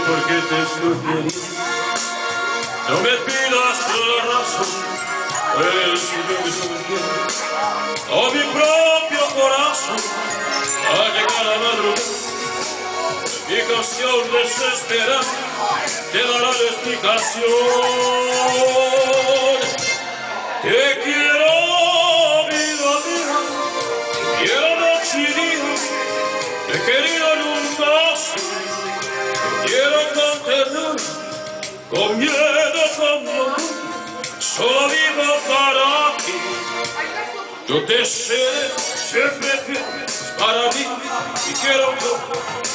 te estoy queriendo. No me pidas la razón, si yo me sostengo a mi propio corazón, a llegar a madrugada. Mi canción desesperada te dará la explicación. Comiera со мной соловьего бараки. Yo te seré siempre fiel para mí y quiero yo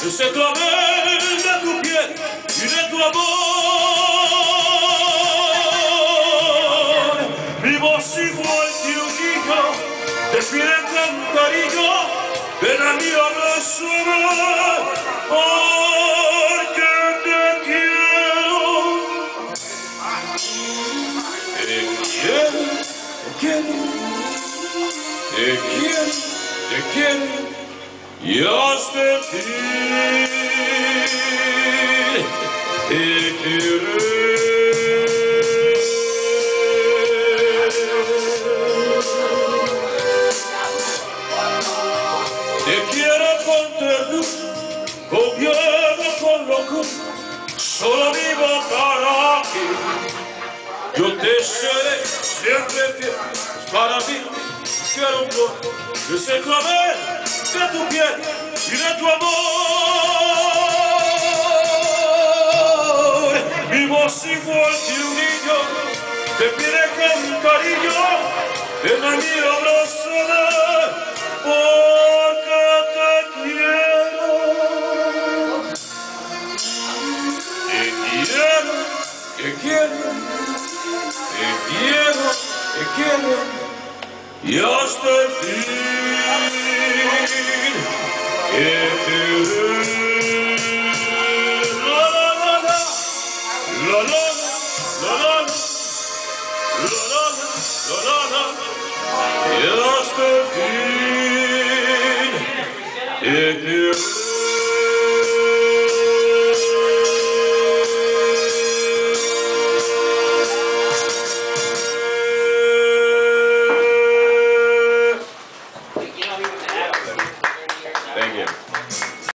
ese tu amor de tu piel y de tu amor. Vivo te pide cantarillo, ven a mi abrazo. Te quiero. Te quiero, te quiero y hasta el fin te quiero. Con ternura, miedo, con locura, solo vivo para ti. Yo te seré fiel para mí. Quiero un poco de ese clavel de tu piel y de tu amor. Mi voz igual que un niño te pide con cariño, ven a mí abrázame porque te quiero. Te quiero, te quiero. Te quiero, te quiero y hasta el fin te quiero. La la la la, la la la la la, la la la la la, y hasta el